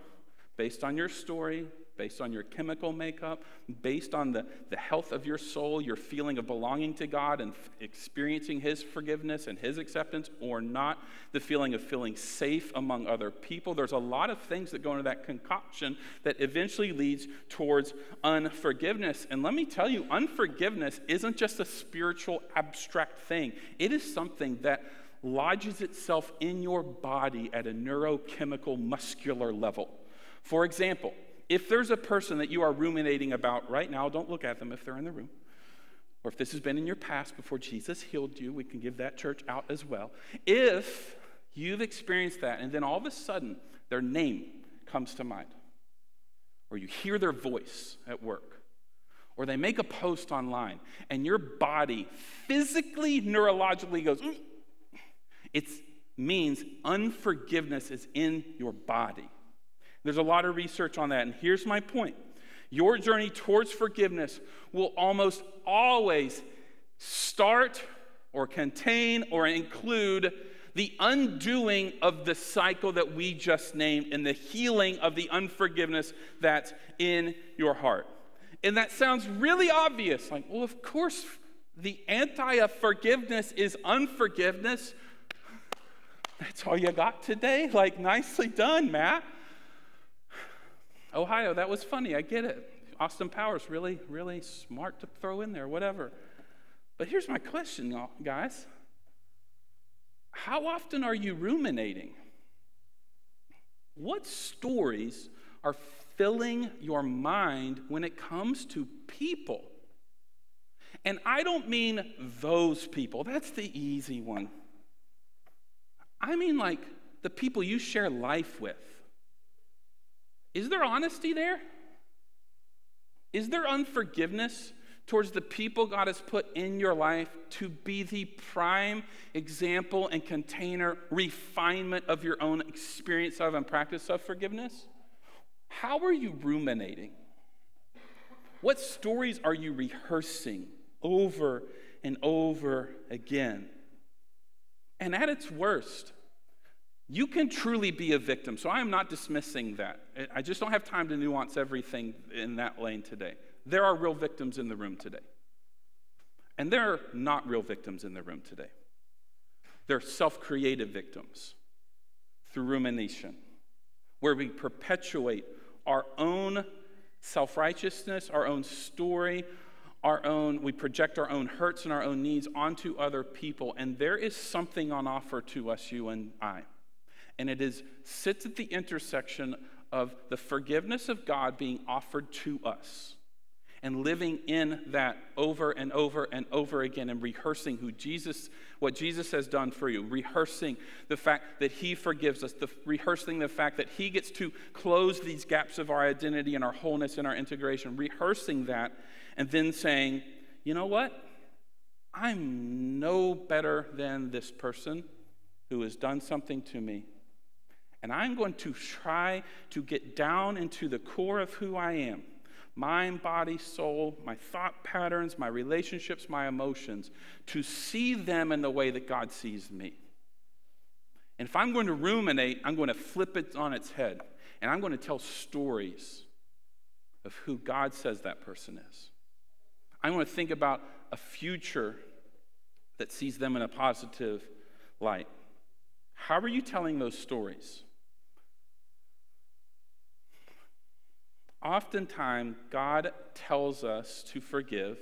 Speaker 5: based on your story, based on your chemical makeup, based on the, the health of your soul, your feeling of belonging to God and f- experiencing His forgiveness and His acceptance, or not, the feeling of feeling safe among other people. There's a lot of things that go into that concoction that eventually leads towards unforgiveness. And let me tell you, unforgiveness isn't just a spiritual, abstract thing, it is something that lodges itself in your body at a neurochemical, muscular level. For example, if there's a person that you are ruminating about right now, don't look at them if they're in the room. Or if this has been in your past before Jesus healed you, we can give that church out as well. If you've experienced that and then all of a sudden their name comes to mind, or you hear their voice at work, or they make a post online and your body physically, neurologically goes, mm, it means unforgiveness is in your body. There's a lot of research on that. And here's my point your journey towards forgiveness will almost always start or contain or include the undoing of the cycle that we just named and the healing of the unforgiveness that's in your heart. And that sounds really obvious. Like, well, of course, the anti of forgiveness is unforgiveness. That's all you got today? Like, nicely done, Matt. Ohio, that was funny. I get it. Austin Powers, really, really smart to throw in there, whatever. But here's my question, guys. How often are you ruminating? What stories are filling your mind when it comes to people? And I don't mean those people, that's the easy one. I mean like the people you share life with. Is there honesty there? Is there unforgiveness towards the people God has put in your life to be the prime example and container refinement of your own experience of and practice of forgiveness? How are you ruminating? What stories are you rehearsing over and over again? And at its worst, you can truly be a victim. So I am not dismissing that. I just don't have time to nuance everything in that lane today. There are real victims in the room today. And there are not real victims in the room today. They're self created victims through rumination, where we perpetuate our own self righteousness, our own story, our own, we project our own hurts and our own needs onto other people. And there is something on offer to us, you and I and it is sits at the intersection of the forgiveness of God being offered to us and living in that over and over and over again and rehearsing who Jesus what Jesus has done for you rehearsing the fact that he forgives us the rehearsing the fact that he gets to close these gaps of our identity and our wholeness and our integration rehearsing that and then saying you know what I'm no better than this person who has done something to me. And I'm going to try to get down into the core of who I am mind, body, soul, my thought patterns, my relationships, my emotions to see them in the way that God sees me. And if I'm going to ruminate, I'm going to flip it on its head. And I'm going to tell stories of who God says that person is. I want to think about a future that sees them in a positive light. How are you telling those stories? Oftentimes, God tells us to forgive,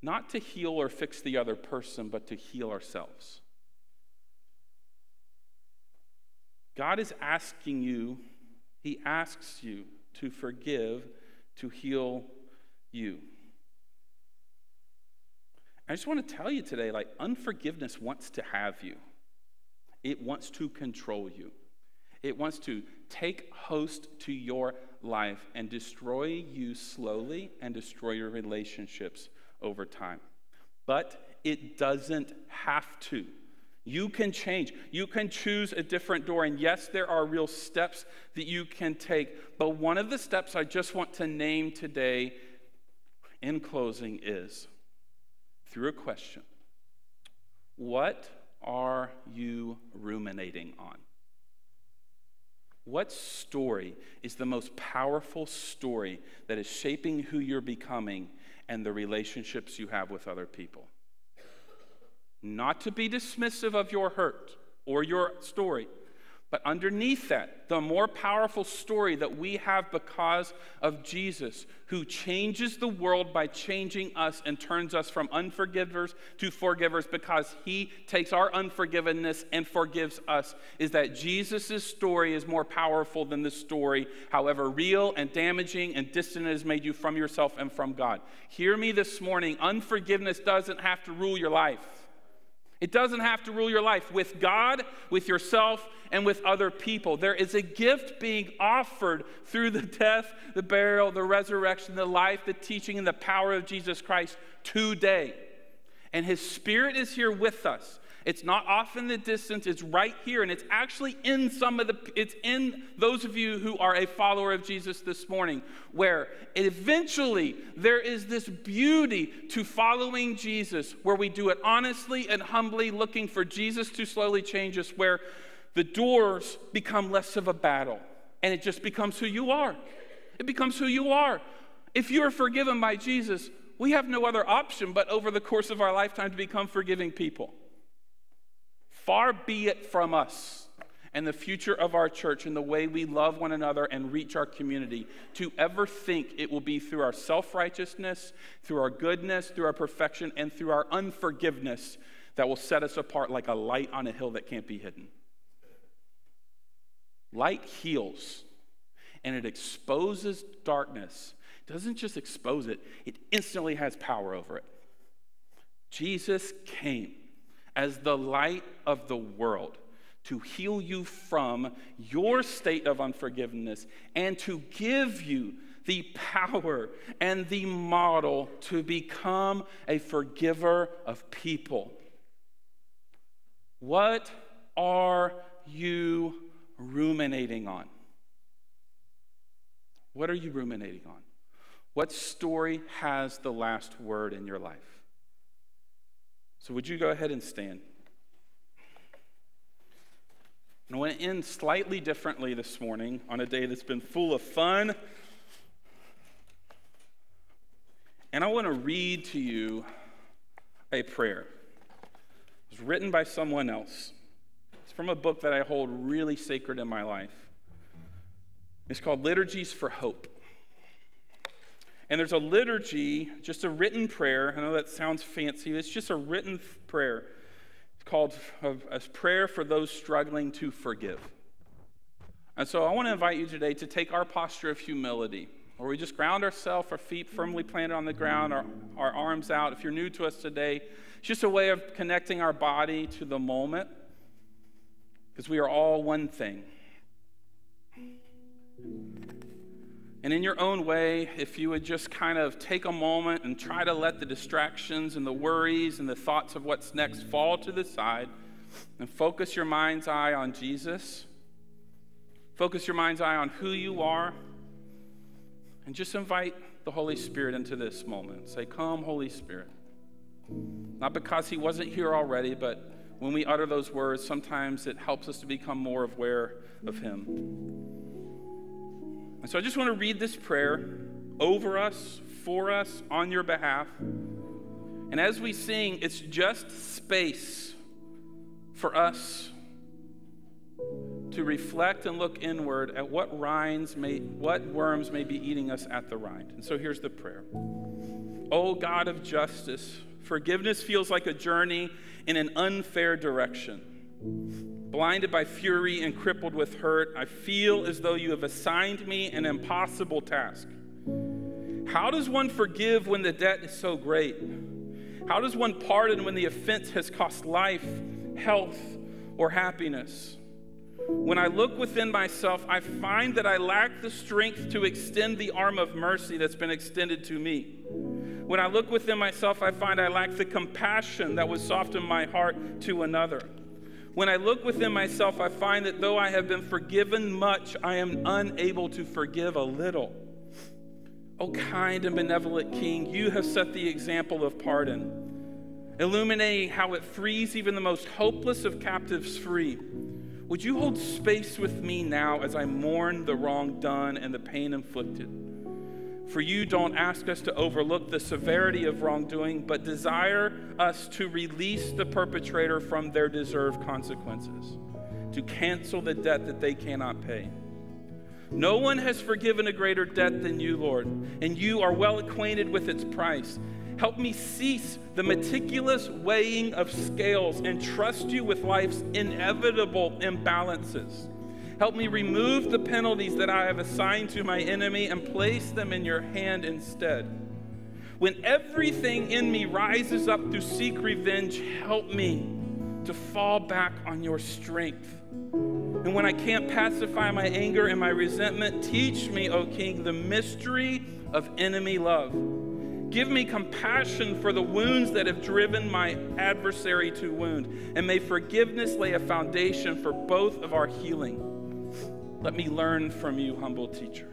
Speaker 5: not to heal or fix the other person, but to heal ourselves. God is asking you, He asks you to forgive, to heal you. I just want to tell you today like, unforgiveness wants to have you, it wants to control you. It wants to take host to your life and destroy you slowly and destroy your relationships over time. But it doesn't have to. You can change. You can choose a different door. And yes, there are real steps that you can take. But one of the steps I just want to name today in closing is through a question What are you ruminating on? What story is the most powerful story that is shaping who you're becoming and the relationships you have with other people? Not to be dismissive of your hurt or your story, but underneath that, the more powerful story that we have because of Jesus, who changes the world by changing us and turns us from unforgivers to forgivers because he takes our unforgiveness and forgives us, is that Jesus' story is more powerful than the story, however real and damaging and distant it has made you from yourself and from God. Hear me this morning unforgiveness doesn't have to rule your life. It doesn't have to rule your life with God, with yourself, and with other people. There is a gift being offered through the death, the burial, the resurrection, the life, the teaching, and the power of Jesus Christ today. And His Spirit is here with us. It's not off in the distance, it's right here. And it's actually in some of the, it's in those of you who are a follower of Jesus this morning, where eventually there is this beauty to following Jesus, where we do it honestly and humbly, looking for Jesus to slowly change us, where the doors become less of a battle and it just becomes who you are. It becomes who you are. If you are forgiven by Jesus, we have no other option but over the course of our lifetime to become forgiving people. Far be it from us and the future of our church and the way we love one another and reach our community to ever think it will be through our self righteousness, through our goodness, through our perfection, and through our unforgiveness that will set us apart like a light on a hill that can't be hidden. Light heals and it exposes darkness. It doesn't just expose it, it instantly has power over it. Jesus came as the light of the world to heal you from your state of unforgiveness and to give you the power and the model to become a forgiver of people. What are you ruminating on? What are you ruminating on? What story has the last word in your life? So, would you go ahead and stand? And I want to end slightly differently this morning on a day that's been full of fun. And I want to read to you a prayer. It was written by someone else. It's from a book that I hold really sacred in my life. It's called Liturgies for Hope. And there's a liturgy, just a written prayer. I know that sounds fancy. It's just a written prayer. It's called a, prayer for those struggling to forgive. And so I want to invite you today to take our posture of humility, where we just ground ourselves, our feet firmly planted on the ground, our, our arms out. If you're new to us today, it's just a way of connecting our body to the moment, because we are all one thing. And in your own way, if you would just kind of take a moment and try to let the distractions and the worries and the thoughts of what's next fall to the side and focus your mind's eye on Jesus, focus your mind's eye on who you are, and just invite the Holy Spirit into this moment. Say, Come, Holy Spirit. Not because He wasn't here already, but when we utter those words, sometimes it helps us to become more aware of Him. And so I just want to read this prayer over us, for us, on your behalf. And as we sing, it's just space for us to reflect and look inward at what rinds may what worms may be eating us at the rind. And so here's the prayer. O God of justice, forgiveness feels like a journey in an unfair direction. Blinded by fury and crippled with hurt, I feel as though you have assigned me an impossible task. How does one forgive when the debt is so great? How does one pardon when the offense has cost life, health, or happiness? When I look within myself, I find that I lack the strength to extend the arm of mercy that's been extended to me. When I look within myself, I find I lack the compassion that would soften my heart to another. When I look within myself, I find that though I have been forgiven much, I am unable to forgive a little. O kind and benevolent King, you have set the example of pardon, illuminating how it frees even the most hopeless of captives free. Would you hold space with me now as I mourn the wrong done and the pain inflicted? For you don't ask us to overlook the severity of wrongdoing, but desire us to release the perpetrator from their deserved consequences, to cancel the debt that they cannot pay. No one has forgiven a greater debt than you, Lord, and you are well acquainted with its price. Help me cease the meticulous weighing of scales and trust you with life's inevitable imbalances. Help me remove the penalties that I have assigned to my enemy and place them in your hand instead. When everything in me rises up to seek revenge, help me to fall back on your strength. And when I can't pacify my anger and my resentment, teach me, O King, the mystery of enemy love. Give me compassion for the wounds that have driven my adversary to wound, and may forgiveness lay a foundation for both of our healing. Let me learn from you, humble teacher.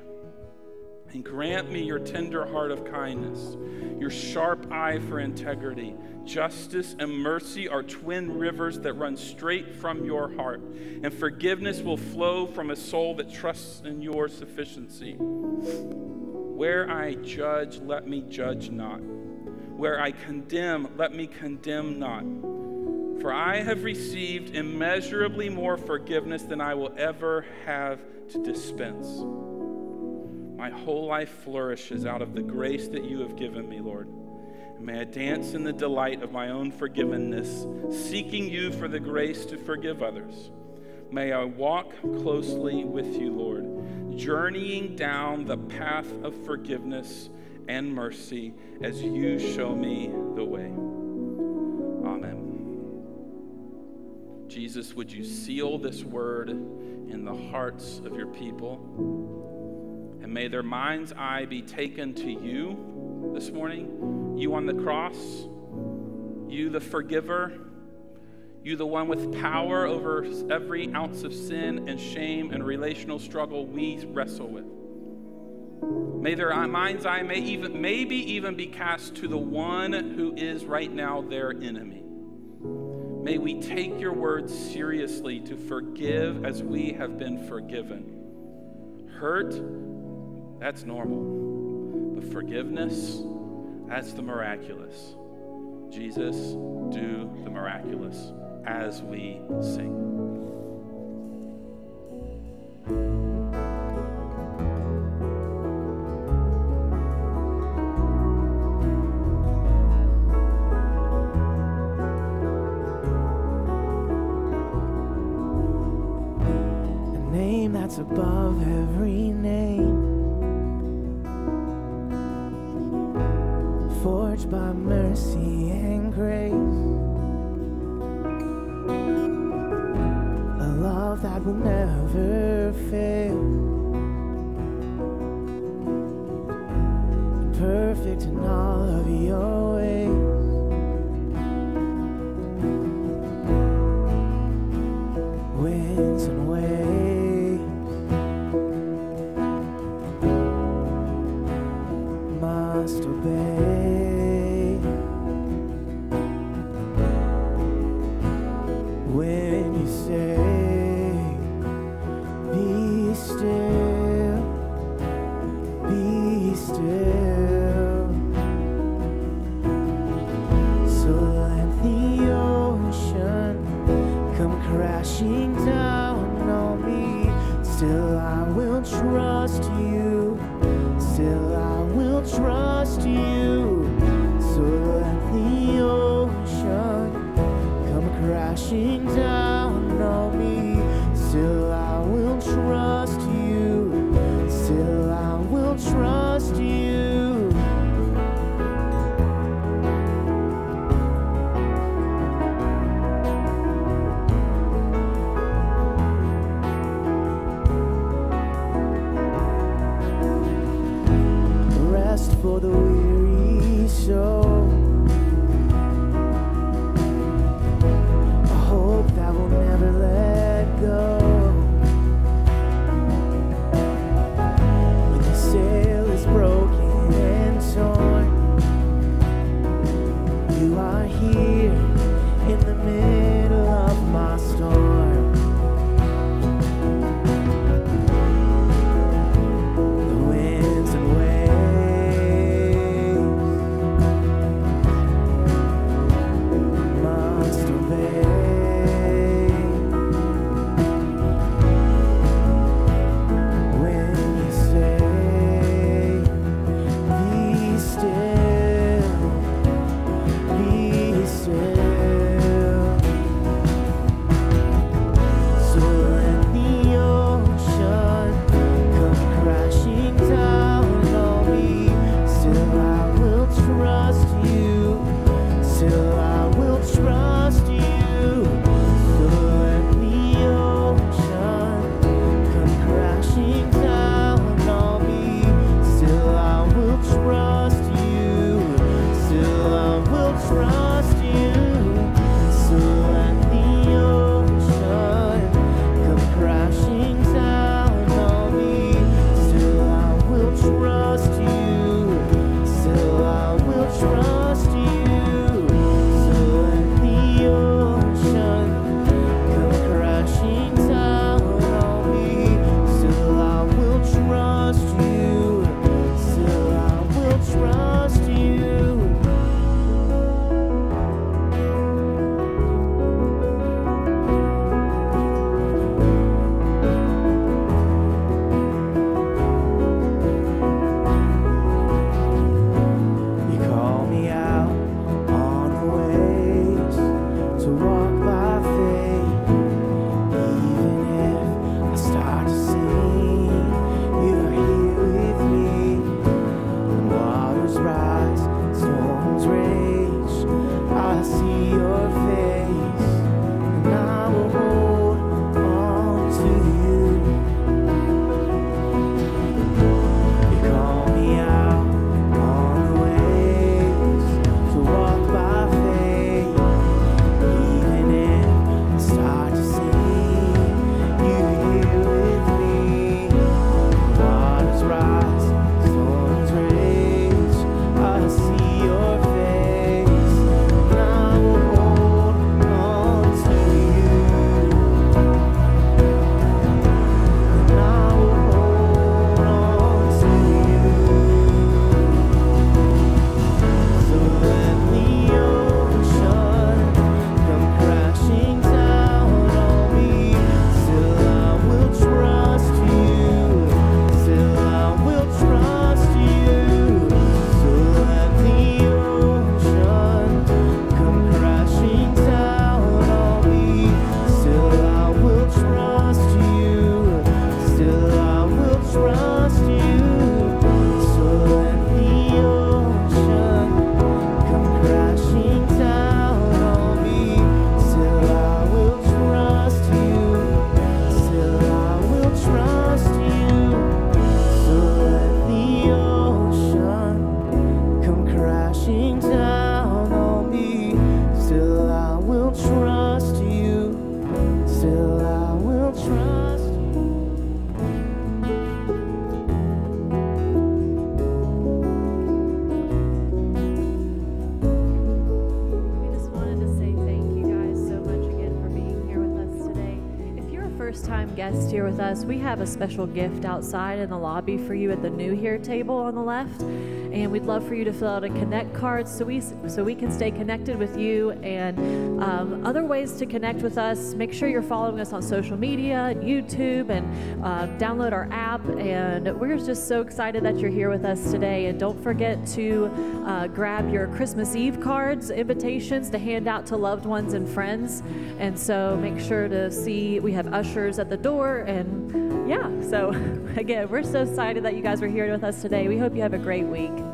Speaker 5: And grant me your tender heart of kindness, your sharp eye for integrity. Justice and mercy are twin rivers that run straight from your heart, and forgiveness will flow from a soul that trusts in your sufficiency. Where I judge, let me judge not. Where I condemn, let me condemn not. For I have received immeasurably more forgiveness than I will ever have to dispense. My whole life flourishes out of the grace that you have given me, Lord. May I dance in the delight of my own forgiveness, seeking you for the grace to forgive others. May I walk closely with you, Lord, journeying down the path of forgiveness and mercy as you show me the way. Jesus, would you seal this word in the hearts of your people? And may their mind's eye be taken to you this morning, you on the cross, you the forgiver you, the one with power over every ounce of sin and shame and relational struggle we wrestle with. May their mind's eye may even, maybe even be cast to the one who is right now their enemy. May we take your words seriously to forgive as we have been forgiven. Hurt, that's normal. But forgiveness, that's the miraculous. Jesus, do the miraculous as we sing.
Speaker 1: Us, we have a special gift outside in the lobby for you at the new here table on the left. And we'd love for you to fill out a connect card so we so we can stay connected with you and um, other ways to connect with us. Make sure you're following us on social media, YouTube, and uh, download our app. And we're just so excited that you're here with us today. And don't forget to uh, grab your Christmas Eve cards, invitations to hand out to loved ones and friends. And so make sure to see we have ushers at the door and yeah, so again, we're so excited that you guys are here with us today. We hope you have a great week.